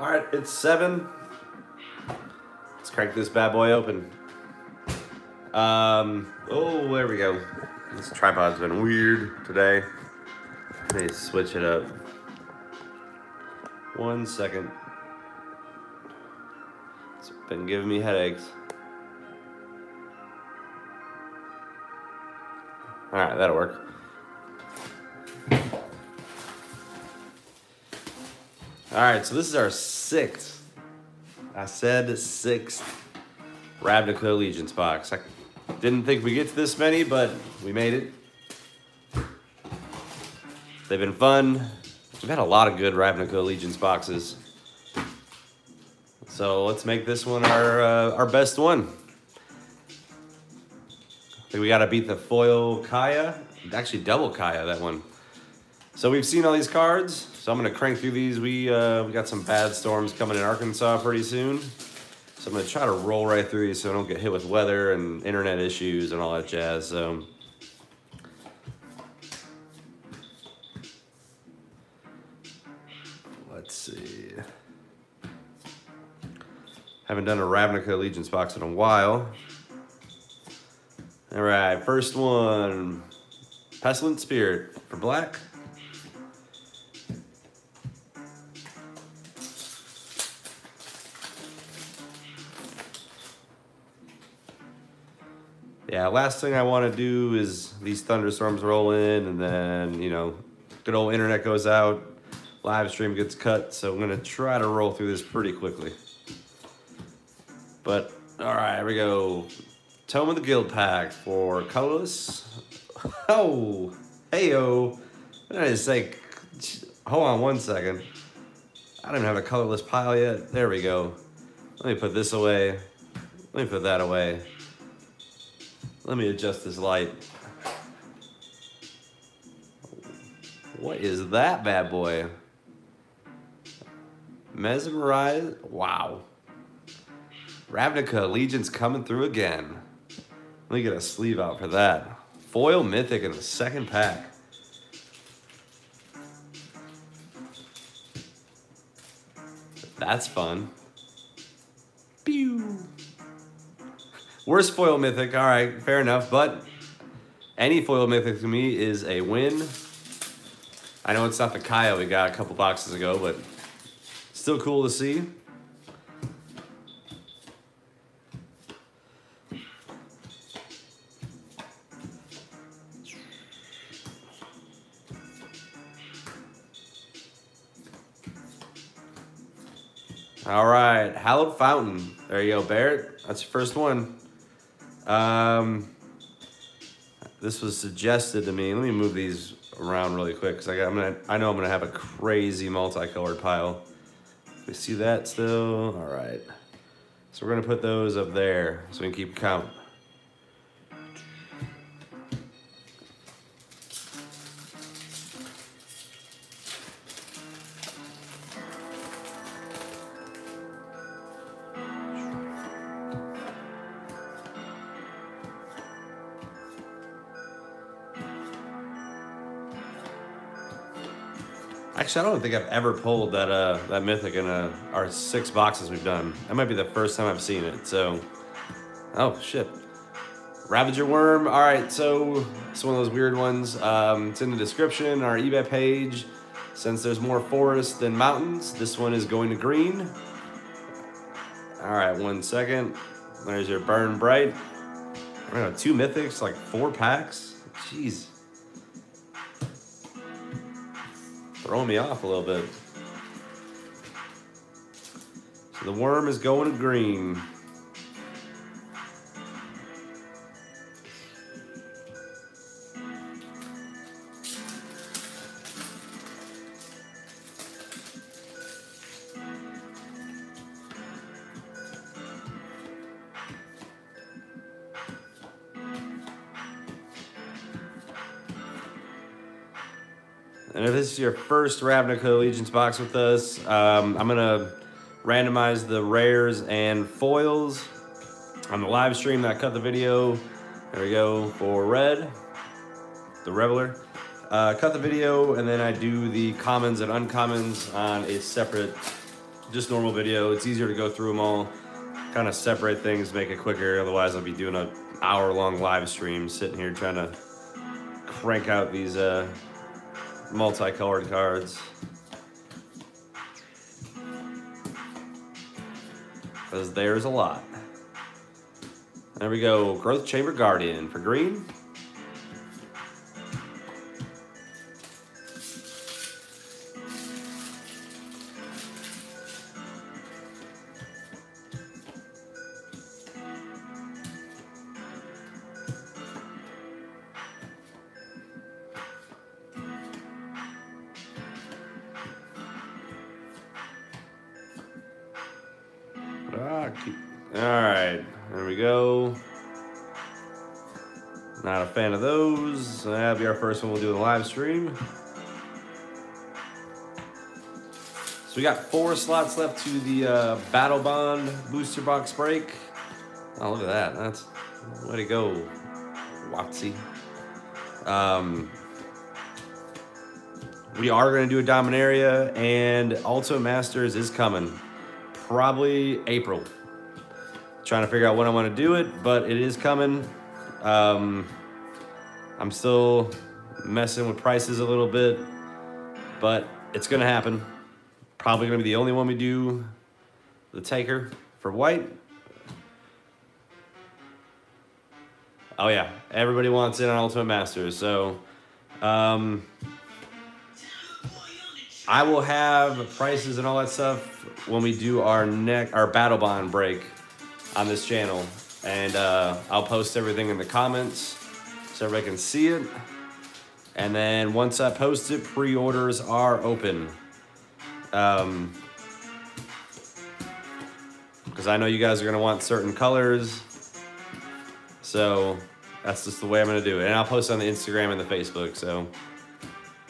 All right, it's seven. Let's crank this bad boy open. Um, oh, there we go. This tripod's been weird today. Let me switch it up. One second. It's been giving me headaches. All right, that'll work. All right, so this is our sixth. I said sixth Ravnica Allegiance box. I didn't think we'd get to this many, but we made it. They've been fun. We've had a lot of good Ravnica Allegiance boxes. So let's make this one our uh, our best one. I think we got to beat the foil Kaya. Actually, double Kaya, that one. So we've seen all these cards. So I'm to crank through these. We, uh, we got some bad storms coming in Arkansas pretty soon. So I'm to try to roll right through these so I don't get hit with weather and internet issues and all that jazz. So let's see. Haven't done a Ravnica Allegiance box in a while. All right, first one. Pestilent Spirit for black. Yeah, last thing I want to do is these thunderstorms roll in and then, you know, good old internet goes out, live stream gets cut, so I'm going to try to roll through this pretty quickly. But, all right, here we go. Tome of the Guildpact for colorless. Oh, heyo. I just say, hold on one second. I don't have a colorless pile yet. There we go. Let me put this away. Let me put that away. Let me adjust this light. What is that bad boy? Mesmerize. Wow. Ravnica Allegiance coming through again. Let me get a sleeve out for that. Foil Mythic in the second pack. That's fun. Pew. Worst foil mythic, all right, fair enough, but any foil mythic to me is a win. I know it's not the Kaya we got a couple boxes ago, but still cool to see. All right, Hallowed Fountain. There you go, Barrett. That's your first one. Um, this was suggested to me. Let me move these around really quick because I'm gonna, I know I'm gonna have a crazy multicolored pile. We see that still. All right. So we're gonna put those up there so we can keep count. Actually, I don't think I've ever pulled that uh that mythic in uh our six boxes we've done. That might be the first time I've seen it. So, oh shit, Ravager Wurm. All right, so it's one of those weird ones. Um, it's in the description, our eBay page. Since there's more forest than mountains, this one is going to green. All right, one second. There's your Burn Bright. We're gonna have two mythics, like four packs. Jeez. Throwing me off a little bit. So the worm is going to green. Your first Ravnica Allegiance box with us, um, I'm gonna randomize the rares and foils on the live stream that cut the video. There we go for red, the Reveler. Uh, cut the video and then I do the commons and uncommons on a separate just normal video. It's easier to go through them all, kind of separate things, make it quicker. Otherwise, I'll be doing an hour long live stream, sitting here trying to crank out these uh, multicolored cards. Because there's a lot. There we go. Growth Chamber Guardian for green. First one we'll do in the live stream. So we got four slots left to the uh, Battlebond booster box break. Oh, look at that. That's way to go, Watsy. Um, we are going to do a Dominaria, and Ultimate Masters is coming. Probably April. Trying to figure out when I want to do it, but it is coming. Um, I'm still messing with prices a little bit, but it's to happen. Probably to be the only one we do the taker for white. Oh yeah, everybody wants in on Ultimate Masters, so um, I will have prices and all that stuff when we do our neck our Battlebond break on this channel, and uh, I'll post everything in the comments so everybody can see it. And then once I post it, pre-orders are open. Um, because I know you guys are gonna want certain colors, so that's just the way I'm gonna do it. And I'll post on the Instagram and the Facebook. So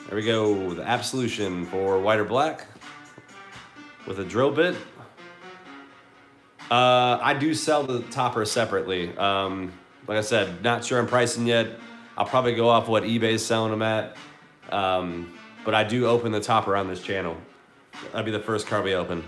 there we go. The Absolution for white or black with a drill bit. Uh, I do sell the topper separately. Um, like I said, not sure on pricing yet. I'll probably go off what eBay's selling them at. Um, but I do open the topper on this channel. That'll be the first card we open.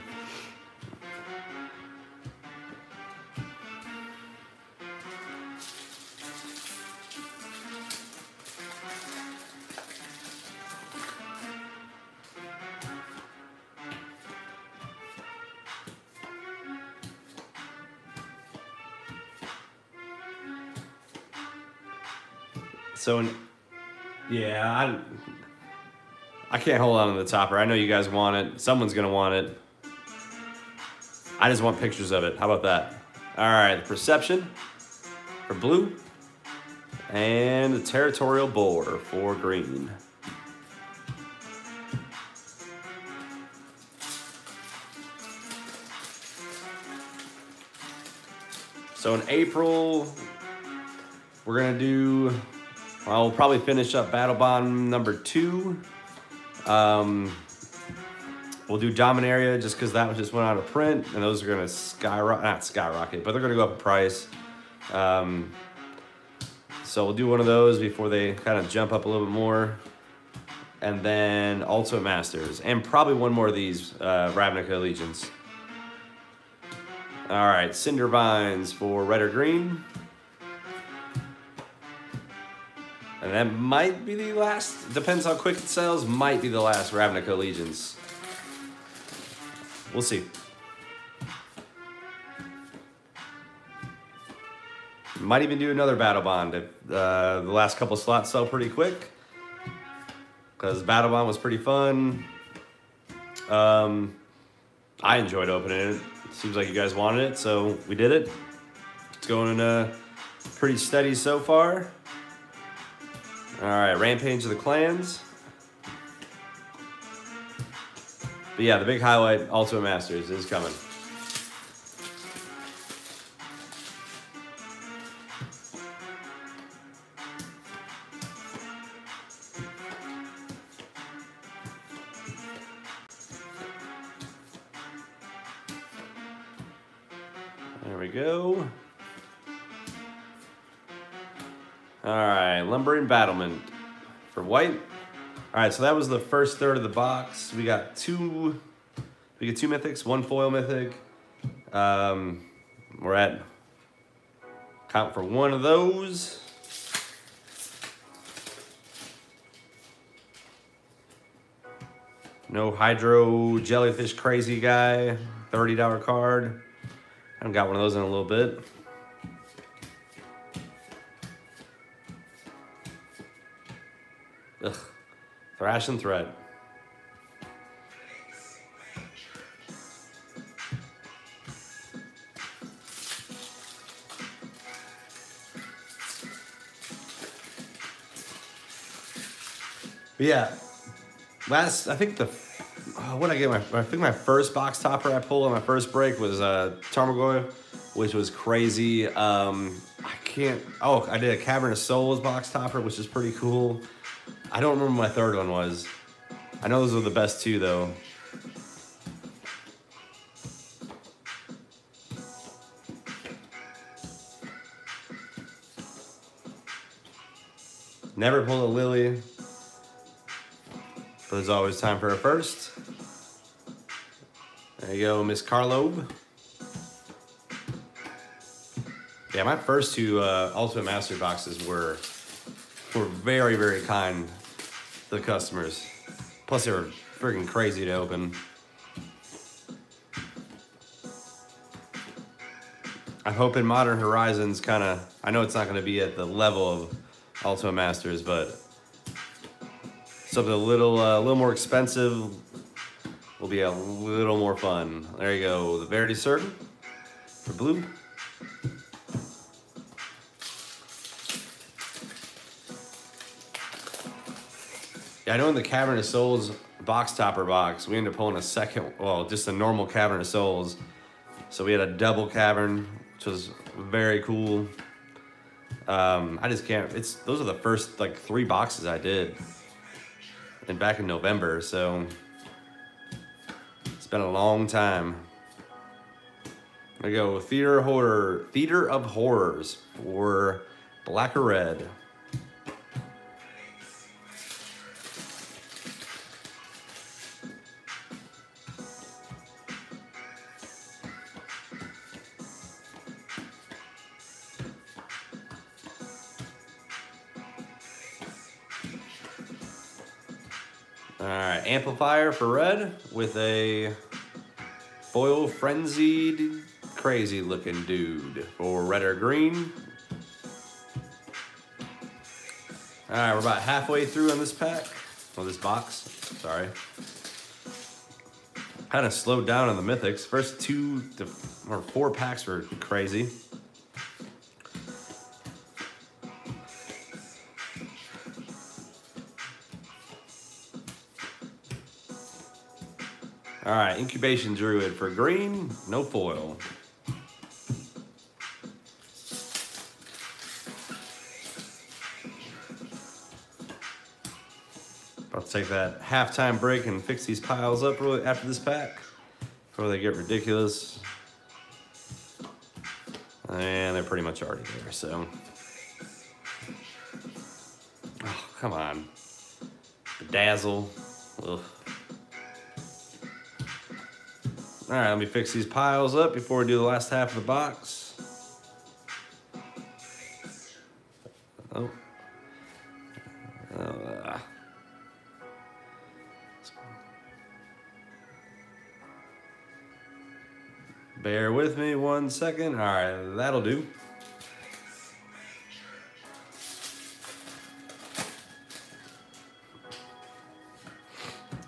Can't hold on to the topper. I know you guys want it. Someone's gonna want it. I just want pictures of it. How about that? All right, the perception for blue, and the Territorial Boar for green. So in April, we're gonna do. Well, we'll probably finish up Battlebond number two. Um, we'll do Dominaria just because that one just went out of print, and those are gonna skyrocket, not skyrocket, but they're gonna go up in price. Um, so we'll do one of those before they kind of jump up a little bit more. And then Ultimate Masters, and probably one more of these uh, Ravnica Allegiance. All right, Cindervines for red or green. And that might be the last, depends how quick it sells, might be the last Ravnica Allegiance. We'll see. Might even do another Battlebond if uh, the last couple slots sell pretty quick. Because Battlebond was pretty fun. Um, I enjoyed opening it. Seems like you guys wanted it, so we did it. It's going uh, pretty steady so far. All right, Rampage of the Clans. But yeah, the big highlight, Ultimate Masters, is coming. There we go. All right, Lumbering Battlement for white. All right, so that was the first third of the box. We got two We get two mythics, one foil mythic. Um, we're at count for one of those. No hydro jellyfish crazy guy. $30 card. I haven't got one of those in a little bit. Thrash and Threat. But yeah, last I think the oh, what I get my I think my first box topper I pulled on my first break was uh, Tarmogoyf, which was crazy. Um, I can't. Oh, I did a Cavern of Souls box topper, which is pretty cool. I don't remember my third one was. I know those were the best two though. Never pulled a Lily. But there's always time for a first. There you go, Miss Karlov. Yeah, my first two uh, Ultimate Master boxes were were very, very kind the customers. Plus, they were freaking crazy to open. I'm hoping Modern Horizons kind of. I know it's not going to be at the level of Ultimate Masters, but something a little, uh, a little more expensive will be a little more fun. There you go, the Verity Certain for blue. I know in the Cavern of Souls box topper box, we ended up pulling a second, well, just a normal Cavern of Souls. So we had a double cavern, which was very cool. Um, I just can't, it's, those are the first like three boxes I did. And back in November, so it's been a long time. We go, Theater Horror, Theater of Horrors for black or red. Amplifier for red with a foil frenzied crazy looking dude for red or green. All right, we're about halfway through on this pack, or this box, sorry. Kind of slowed down on the mythics. First two or four packs were crazy. All right, incubation druid for green, no foil. About to take that halftime break and fix these piles up really after this pack before they get ridiculous. And they're pretty much already there, so. Oh, come on. Bedazzle. Ugh. All right, let me fix these piles up before we do the last half of the box. Oh. Uh. Bear with me one second. All right, that'll do.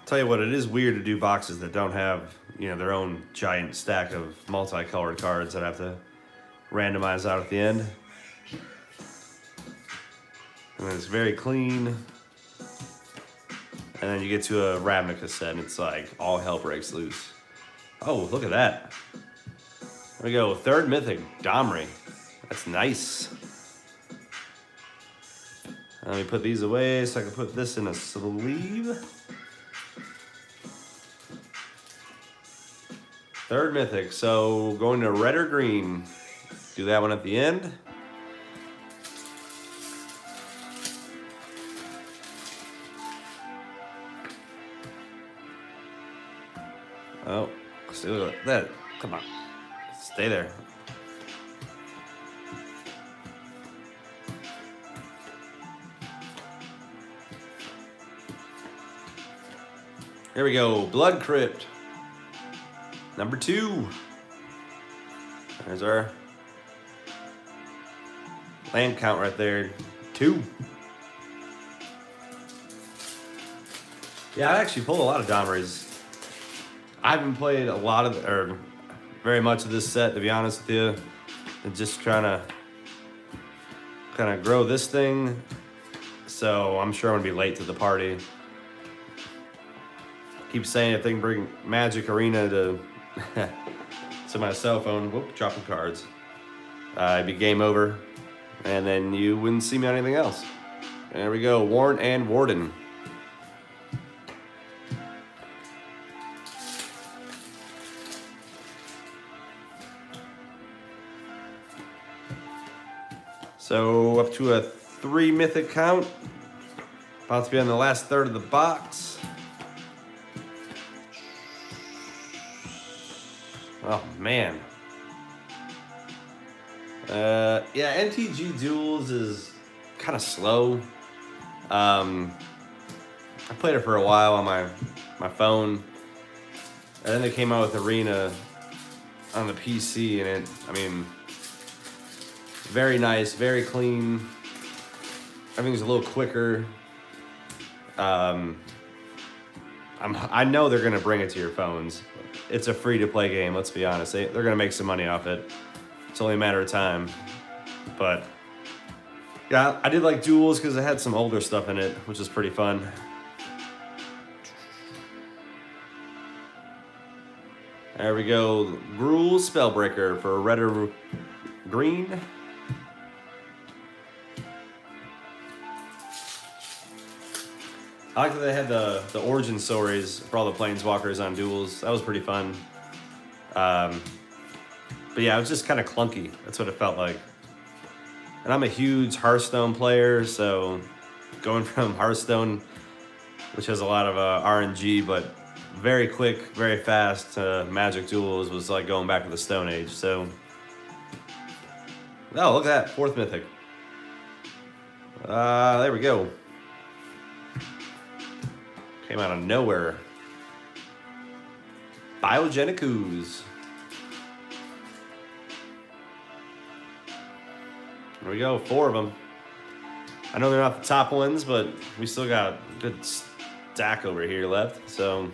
Tell you what, it is weird to do boxes that don't have, you know, their own giant stack of multicolored cards that I have to randomize out at the end. And it's very clean. And then you get to a Ravnica set and it's like all hell breaks loose. Oh, look at that. There we go. Third mythic, Domri. That's nice. Let me put these away so I can put this in a sleeve. Third mythic. So going to red or green. Do that one at the end. Oh, that. Come on. Stay there. Here we go. Blood Crypt. Number two. There's our land count right there. Two. Yeah, I actually pulled a lot of Domries. I haven't played a lot of, or very much of this set, to be honest with you. And just trying to kind of grow this thing. So I'm sure I'm gonna be late to the party. Keep saying if they bring Magic Arena to to my cell phone, whoop, dropping cards. Uh, it'd be game over, and then you wouldn't see me on anything else. There we go, Warrant and Warden. So up to a three mythic count. About to be on the last third of the box. Oh man. Uh, yeah, MTG Duels is kind of slow. Um, I played it for a while on my my phone, and then they came out with Arena on the PC, and it, I mean, very nice, very clean. Everything's a little quicker. Um, I'm, I know they're gonna bring it to your phones. It's a free to play game. Let's be honest. They, they're gonna make some money off it. It's only a matter of time. But yeah, I did like Duels because it had some older stuff in it, which is pretty fun. There we go. Gruul Spellbreaker for red or green. I like that they had the, the origin stories for all the planeswalkers on duels. That was pretty fun. Um, but yeah, it was just kind of clunky. That's what it felt like. And I'm a huge Hearthstone player, so going from Hearthstone, which has a lot of uh, RNG, but very quick, very fast to Magic Duels was like going back to the Stone Age. So, oh, look at that, fourth mythic. Uh, there we go. Came out of nowhere. Biogenic Ooze. There we go, four of them. I know they're not the top ones, but we still got a good stack over here left, so.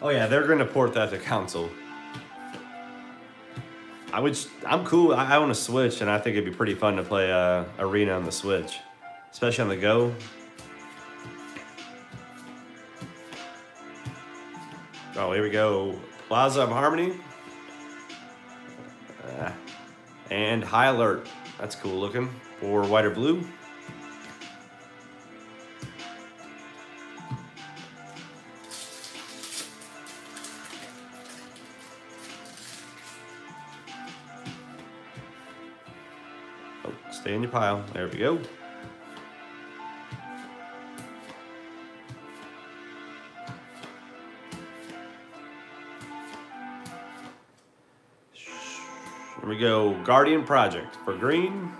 Oh yeah, they're gonna port that to console. I would. I'm cool. I, I own a Switch, and I think it'd be pretty fun to play uh, Arena on the Switch, especially on the go. Oh, here we go. Plaza of Harmony. Uh, and High Alert. That's cool looking. For white or blue. Stay in your pile. There we go. Here we go. Guardian Project for green.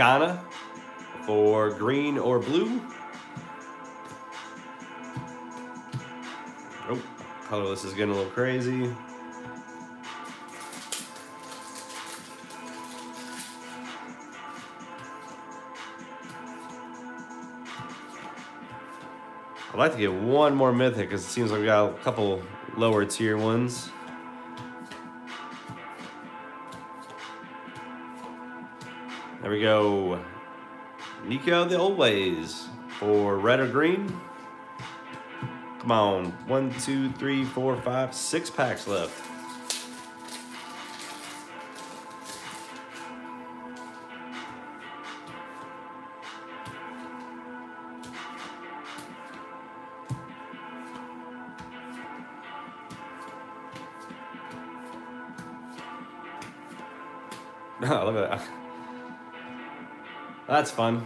Zegana for green or blue. Oh, colorless is getting a little crazy. I'd like to get one more mythic because it seems like we got a couple lower tier ones. There we go. Nikya the old ways for red or green. Come on. One, two, three, four, five, six packs left. That's fun.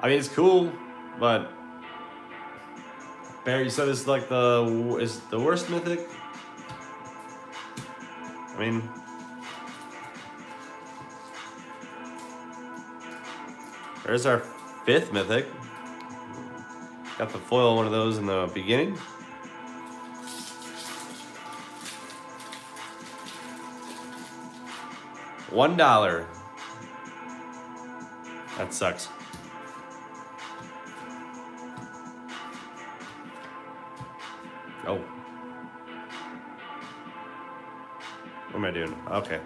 I mean, it's cool, but Barry, you said it's like the is the worst mythic. I mean, there's our fifth mythic. Got the foil one of those in the beginning. One dollar. That sucks. Oh. What am I doing? Okay.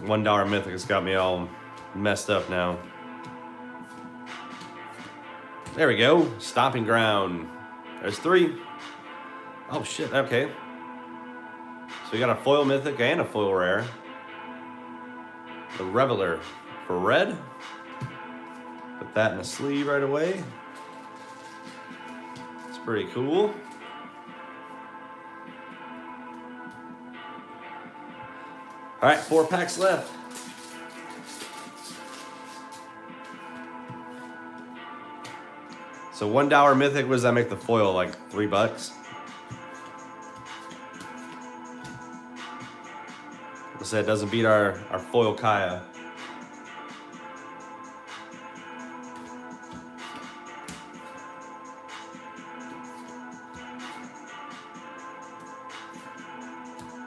One dollar mythic has got me all messed up now. There we go. Stomping ground. There's three. Oh shit, okay. So we got a foil mythic and a foil rare. The Reveler for red. Put that in the sleeve right away. It's pretty cool. All right, four packs left. So one dollar mythic, what does that make the foil? Like three bucks? Said doesn't beat our, our foil Kaya.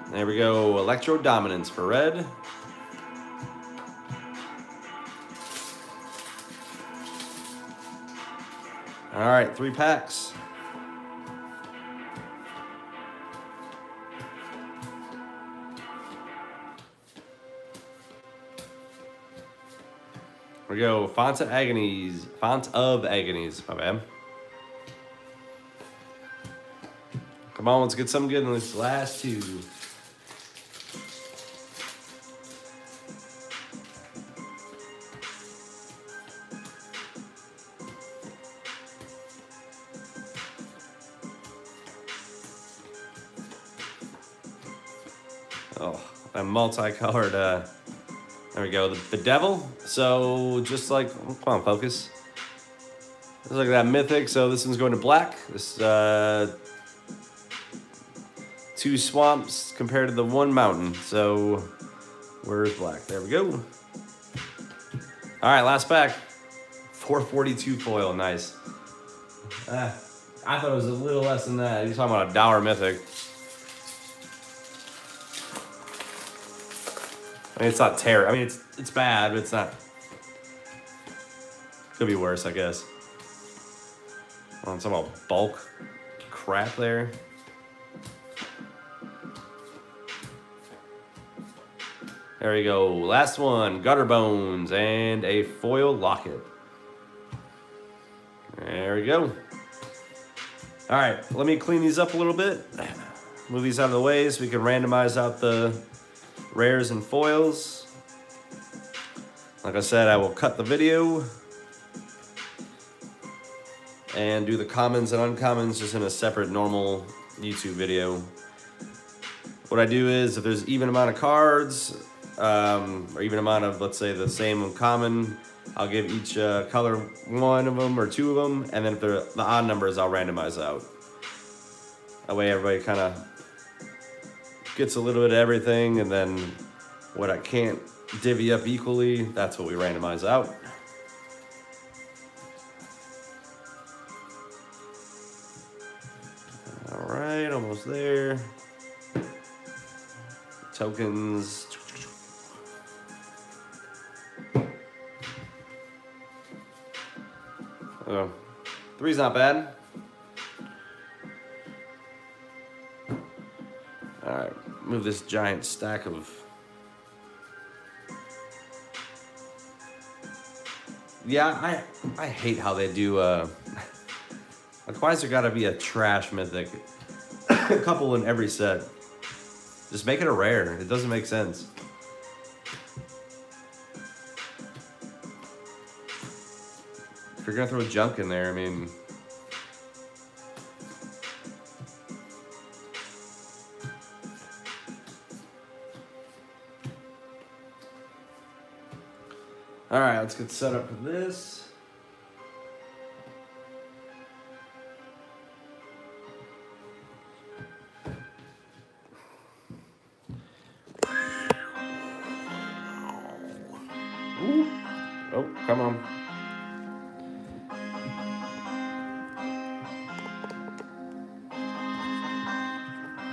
There we go, Electrodominance for red. All right, three packs. We go, Font of Agonies. Font of Agonies, my bad. Come on, let's get something good in this last two. Oh, a multicolored, uh, there we go, the, the devil. So just like, come on, focus. Just like that mythic, so this one's going to black. This, uh, two swamps compared to the one mountain. So where's black? There we go. All right, last pack. 442 foil, nice. Ah, I thought it was a little less than that. You're talking about a dollar mythic. Mean, it's not terrible. I mean, it's it's bad, but it's not. Could be worse, I guess. Oh, some about bulk crap there. There we go. Last one, Gutterbones and a foil locket. There we go. All right, let me clean these up a little bit. Move these out of the way so we can randomize out the rares and foils. Like I said, I will cut the video and do the commons and uncommons just in a separate normal YouTube video. What I do is if there's even amount of cards um, or even amount of, let's say, the same common, I'll give each uh, color one of them or two of them, and then if they're the odd numbers, I'll randomize out. That way everybody kind of gets a little bit of everything, and then what I can't divvy up equally, that's what we randomize out. All right, almost there. Tokens. Oh, three's not bad. Move this giant stack of. Yeah, I I hate how they do. Uh, like, why's there got to be a trash mythic? a couple in every set. Just make it a rare. It doesn't make sense. If you're gonna throw junk in there, I mean. All right, let's get set up for this. Ooh. Oh, come on.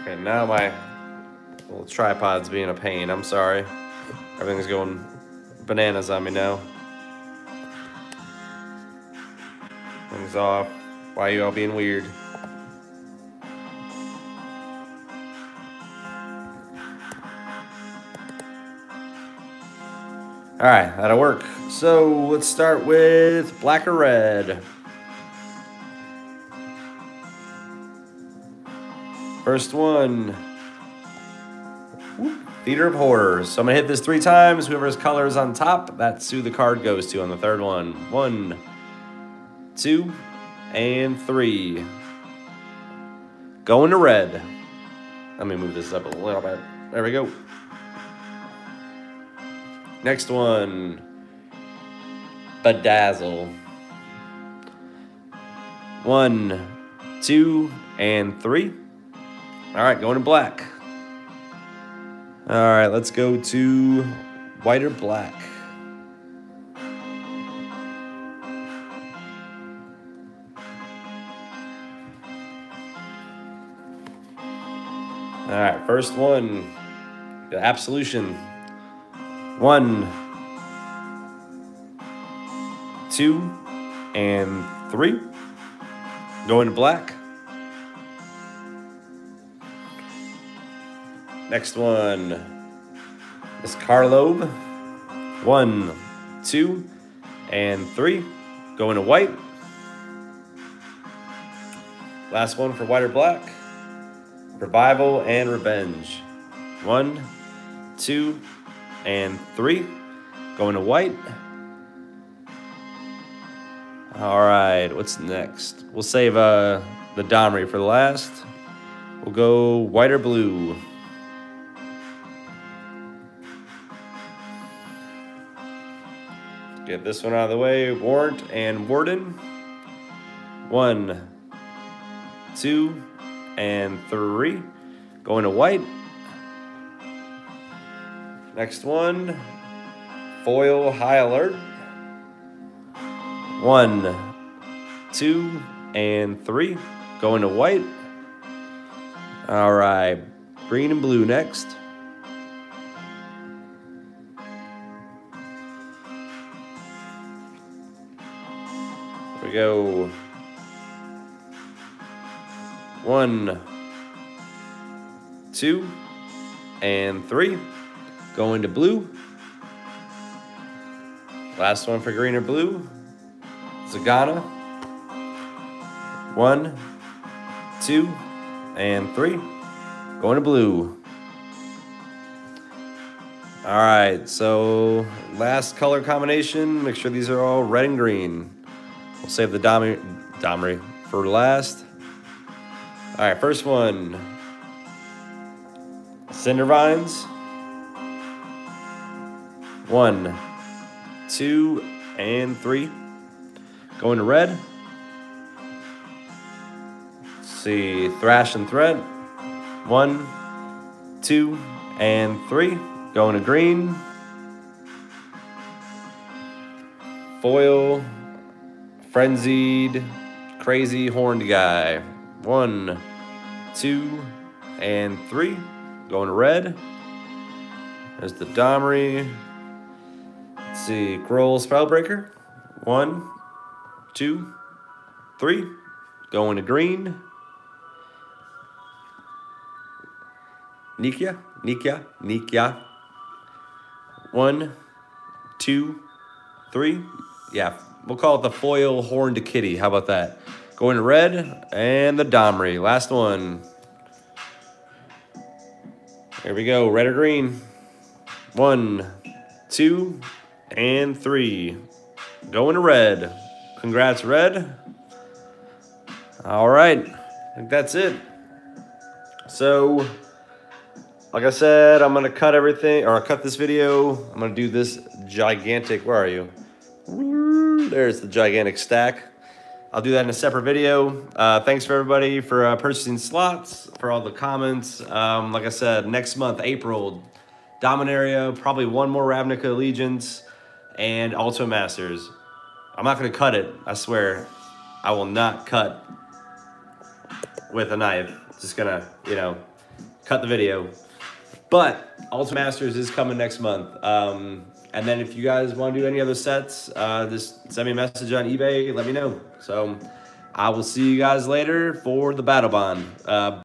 Okay, now my little tripod's being a pain. I'm sorry. Everything's going bananas on me now. Things off. Why are you all being weird? All right, that'll work. So let's start with black or red. First one. Theater of Horrors. So I'm gonna hit this three times. Whoever's color is on top, that's who the card goes to on the third one. One, two, and three. Going to red. Let me move this up a little bit. There we go. Next one. Bedazzle. One, two, and three. All right, going to black. All right, let's go to white or black. All right, first one, the absolution. One, two, and three. Going to black. Next one, Miss Karlov. One, two, and three. Going to white. Last one for white or black. Revival and Revenge. One, two, and three. Going to white. All right, what's next? We'll save uh, the Domri for the last. We'll go white or blue. Get this one out of the way. Warrant and Warden. One, two, and three. Going to white. Next one, foil high alert. One, two, and three. Going to white. All right, green and blue next. We go. One, two, and three. Going to blue. Last one for green or blue. Zegana. One, two, and three. Going to blue. All right, so last color combination. Make sure these are all red and green. We'll save the Domri, Domri for last. All right, first one. Cindervines. One, two, and three. Going to red. Let's see, Thrash and Threat. One, two, and three. Going to green. Foil frenzied, crazy horned guy. One, two, and three. Going to red. There's the Domri. Let's see, Gruul Spellbreaker. One, two, three. Going to green. Nikya, Nikya, Nikya. One, two, three. Yeah, We'll call it the foil horned kitty. How about that? Going to red and the Domri. Last one. There we go. Red or green. One, two, and three. Going to red. Congrats, red. All right. I think that's it. So like I said, I'm gonna cut everything, or I'll cut this video. I'm gonna do this gigantic, where are you? There's the gigantic stack. I'll do that in a separate video. Uh, thanks for everybody for uh, purchasing slots, for all the comments. Um, like I said, next month, April, Dominaria, probably one more Ravnica Allegiance, and Ultimate Masters. I'm not gonna cut it, I swear. I will not cut with a knife. Just gonna, you know, cut the video. But Ultimate Masters is coming next month. Um, and then if you guys want to do any other sets, uh, just send me a message on eBay. Let me know. So I will see you guys later for the Battlebond. Uh,